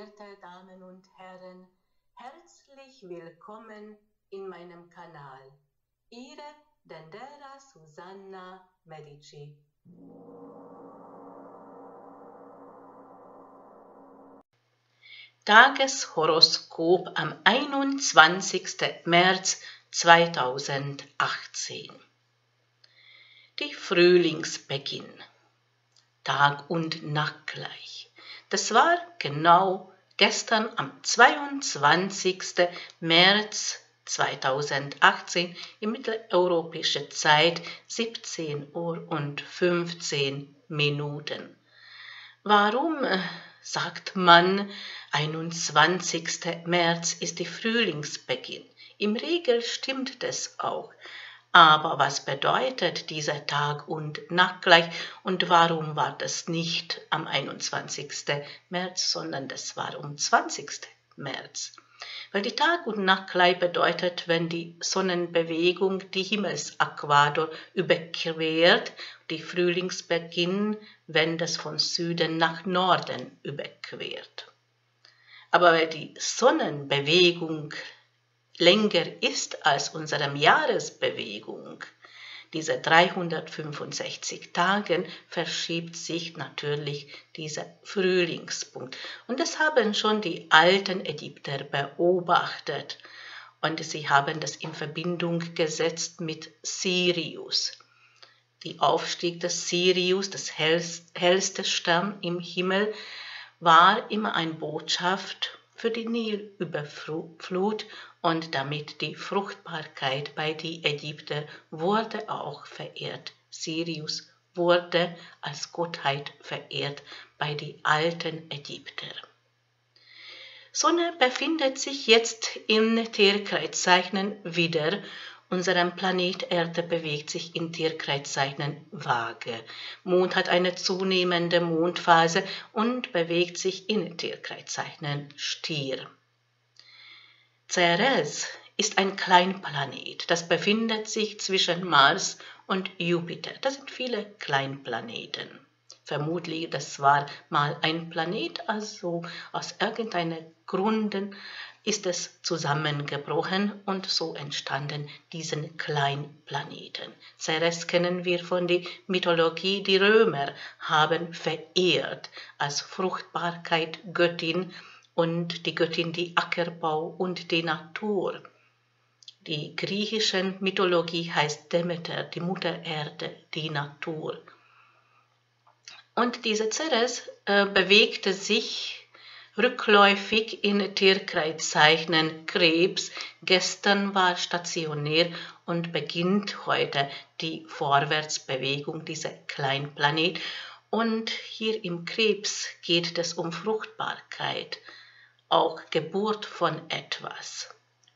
verehrte Damen und Herren, herzlich willkommen in meinem Kanal. Ihre Dendera Susanna Medici. Tageshoroskop am 21. März 2018. Die Frühlingsbeginn. Tag und Nacht gleich. Das war genau gestern am 22. März 2018 in mitteleuropäischer Zeit 17 Uhr und 15 Minuten. Warum äh, sagt man 21. März ist die Frühlingsbeginn? Im Regel stimmt das auch. Aber was bedeutet dieser Tag und Nacht gleich und warum war das nicht am 21. März, sondern das war am 20. März? Weil die Tag und Nacht gleich bedeutet, wenn die Sonnenbewegung die Himmelsäquator überquert, die Frühlingsbeginn, wenn das von Süden nach Norden überquert. Aber weil die Sonnenbewegung länger ist als unserem Jahresbewegung, diese 365 Tagen verschiebt sich natürlich dieser Frühlingspunkt. Und das haben schon die alten Ägypter beobachtet. Und sie haben das in Verbindung gesetzt mit Sirius. Die Aufstieg des Sirius, das hellste Stern im Himmel, war immer eine Botschaft für die Nilüberflut und damit die Fruchtbarkeit bei den Ägyptern wurde auch verehrt. Sirius wurde als Gottheit verehrt bei den alten Ägyptern. Sonne befindet sich jetzt im Tierkreiszeichen wieder. Unserem Planet Erde bewegt sich in Tierkreiszeichen Waage. Mond hat eine zunehmende Mondphase und bewegt sich in Tierkreiszeichen Stier. Ceres ist ein Kleinplanet, das befindet sich zwischen Mars und Jupiter. Das sind viele Kleinplaneten. Vermutlich, das war mal ein Planet, also aus irgendeinem Gründen ist es zusammengebrochen und so entstanden diesen Kleinplaneten. Ceres kennen wir von der Mythologie. Die Römer haben verehrt als Fruchtbarkeit Göttin und die Göttin die Ackerbau und die Natur. Die griechische Mythologie heißt Demeter, die Mutter Erde, die Natur. Und diese Ceres äh, bewegte sich rückläufig in Tierkreiszeichen Krebs. Gestern war stationär und beginnt heute die Vorwärtsbewegung dieser Kleinplanet. Und hier im Krebs geht es um Fruchtbarkeit auch Geburt von etwas.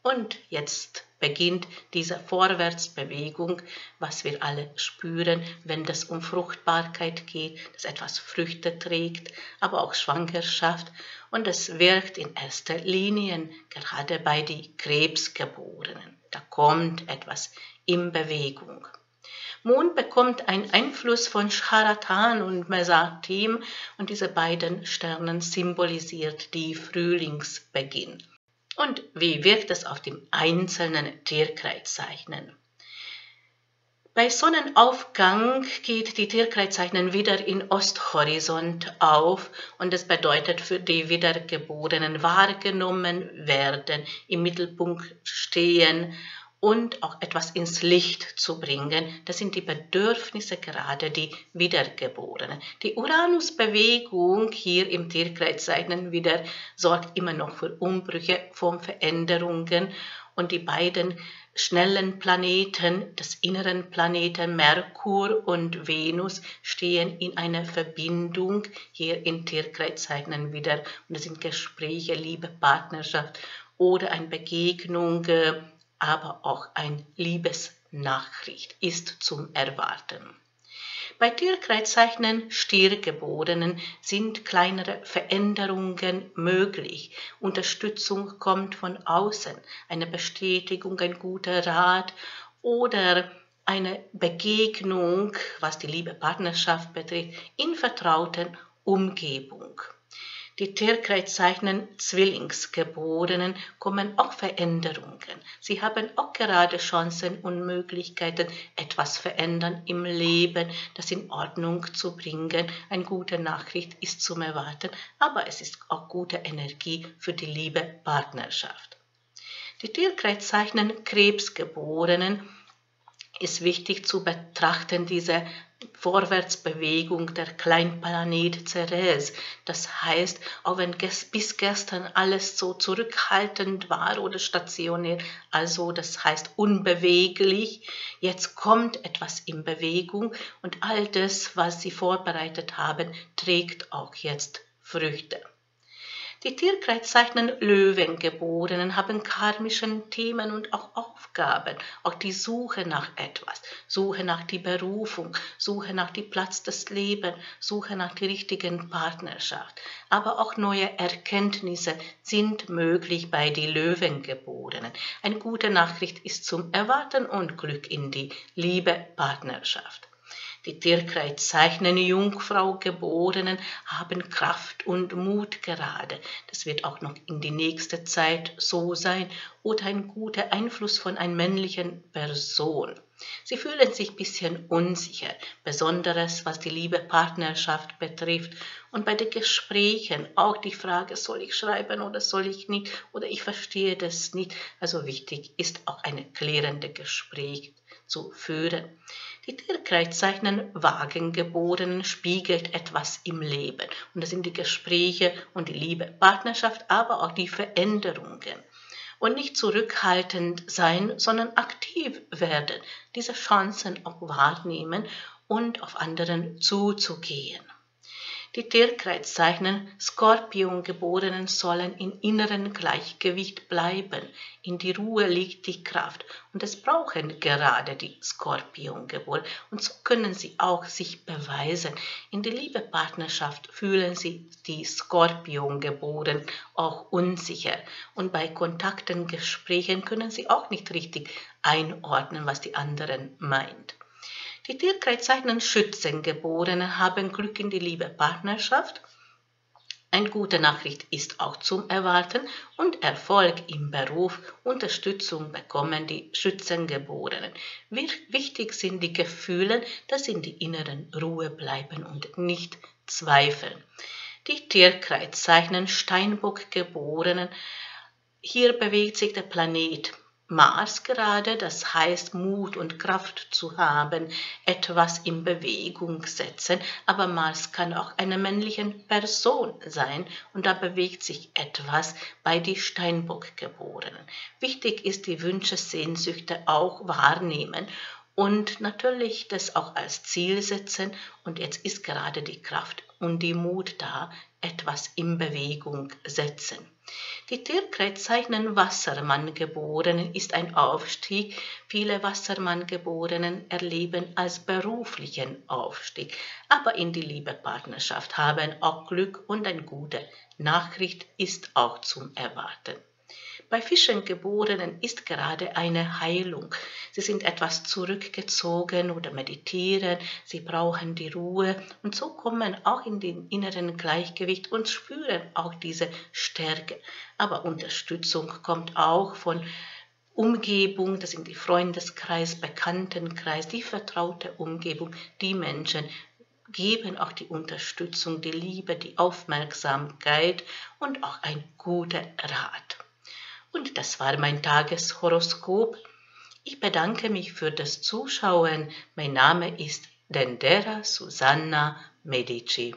Und jetzt beginnt diese Vorwärtsbewegung, was wir alle spüren, wenn es um Fruchtbarkeit geht, dass etwas Früchte trägt, aber auch Schwangerschaft. Und es wirkt in erster Linie gerade bei den Krebsgeborenen. Da kommt etwas in Bewegung. Mond bekommt einen Einfluss von Charatan und Mesatim und diese beiden Sternen symbolisiert die Frühlingsbeginn. Und wie wirkt es auf dem einzelnen Tierkreiszeichen? Bei Sonnenaufgang geht die Tierkreiszeichen wieder in Osthorizont auf und es bedeutet für die Wiedergeborenen wahrgenommen werden, im Mittelpunkt stehen und auch etwas ins Licht zu bringen. Das sind die Bedürfnisse gerade die Wiedergeborenen. Die Uranusbewegung hier im Tierkreiszeichen wieder sorgt immer noch für Umbrüche, von Veränderungen und die beiden schnellen Planeten, des inneren Planeten Merkur und Venus, stehen in einer Verbindung hier in Tierkreiszeichen wieder. Und es sind Gespräche, Liebe, Partnerschaft oder eine Begegnung aber auch ein Liebesnachricht ist zum Erwarten. Bei Tierkreiszeichen Stiergeborenen sind kleinere Veränderungen möglich. Unterstützung kommt von außen, eine Bestätigung, ein guter Rat oder eine Begegnung, was die liebe Partnerschaft betrifft, in vertrauten Umgebung. Die Tierkreiszeichen Zwillingsgeborenen kommen auch Veränderungen. Sie haben auch gerade Chancen und Möglichkeiten, etwas verändern im Leben, das in Ordnung zu bringen. Eine gute Nachricht ist zum Erwarten, aber es ist auch gute Energie für die liebe Partnerschaft. Die Tierkreiszeichen Krebsgeborenen ist wichtig zu betrachten, diese Vorwärtsbewegung der Kleinplanet Ceres. Das heißt, auch wenn bis gestern alles so zurückhaltend war oder stationär, also das heißt unbeweglich, jetzt kommt etwas in Bewegung und all das, was sie vorbereitet haben, trägt auch jetzt Früchte. Die Tierkreiszeichen Löwengeborenen haben karmischen Themen und auch Aufgaben, auch die Suche nach etwas, Suche nach die Berufung, Suche nach dem Platz des Lebens, Suche nach der richtigen Partnerschaft. Aber auch neue Erkenntnisse sind möglich bei die Löwengeborenen. Eine gute Nachricht ist zum Erwarten und Glück in die Liebe Partnerschaft. Die Tierkreiszeichen Jungfrau Geborenen haben Kraft und Mut gerade. Das wird auch noch in die nächste Zeit so sein oder ein guter Einfluss von einer männlichen Person. Sie fühlen sich ein bisschen unsicher, besonders was die liebe Partnerschaft betrifft. Und bei den Gesprächen auch die Frage, soll ich schreiben oder soll ich nicht oder ich verstehe das nicht. Also wichtig ist auch ein klärende Gespräch zu führen. Die Tierkreiszeichen Wagengeborenen spiegelt etwas im Leben. Und das sind die Gespräche und die Liebe, Partnerschaft, aber auch die Veränderungen. Und nicht zurückhaltend sein, sondern aktiv werden, diese Chancen auch wahrnehmen und auf anderen zuzugehen. Die Tierkreiszeichen Skorpiongeborenen sollen im inneren Gleichgewicht bleiben. In die Ruhe liegt die Kraft. Und es brauchen gerade die Skorpiongeborenen. Und so können sie auch sich beweisen. In der Liebepartnerschaft fühlen sie die Skorpiongeborenen auch unsicher. Und bei Kontakten, Gesprächen können sie auch nicht richtig einordnen, was die anderen meint. Die Tierkreiszeichen Schützengeborenen haben Glück in die liebe Partnerschaft. Eine gute Nachricht ist auch zum Erwarten und Erfolg im Beruf, Unterstützung bekommen die Schützengeborenen. Wichtig sind die Gefühle, dass in die inneren Ruhe bleiben und nicht zweifeln. Die Tierkreiszeichen Steinbock-Geborenen, hier bewegt sich der Planet Mars gerade, das heißt Mut und Kraft zu haben, etwas in Bewegung setzen, aber Mars kann auch eine männliche Person sein. Und da bewegt sich etwas bei die Steinbock-Geborenen. Wichtig ist die Wünsche, Sehnsüchte auch wahrnehmen und natürlich das auch als Ziel setzen. Und jetzt ist gerade die Kraft und die Mut da, etwas in Bewegung setzen. Die Tierkreiszeichen Wassermanngeborenen ist ein Aufstieg. Viele Wassermanngeborenen erleben als beruflichen Aufstieg, aber in die Liebepartnerschaft haben auch Glück und eine gute Nachricht ist auch zum Erwarten. Bei Fischengeborenen ist gerade eine Heilung. Sie sind etwas zurückgezogen oder meditieren, sie brauchen die Ruhe und so kommen auch in den inneren Gleichgewicht und spüren auch diese Stärke. Aber Unterstützung kommt auch von Umgebung, das sind die Freundeskreis, Bekanntenkreis, die vertraute Umgebung, die Menschen geben auch die Unterstützung, die Liebe, die Aufmerksamkeit und auch ein guter Rat. Das war mein Tageshoroskop. Ich bedanke mich für das Zuschauen. Mein Name ist Dendera Susanna Medici.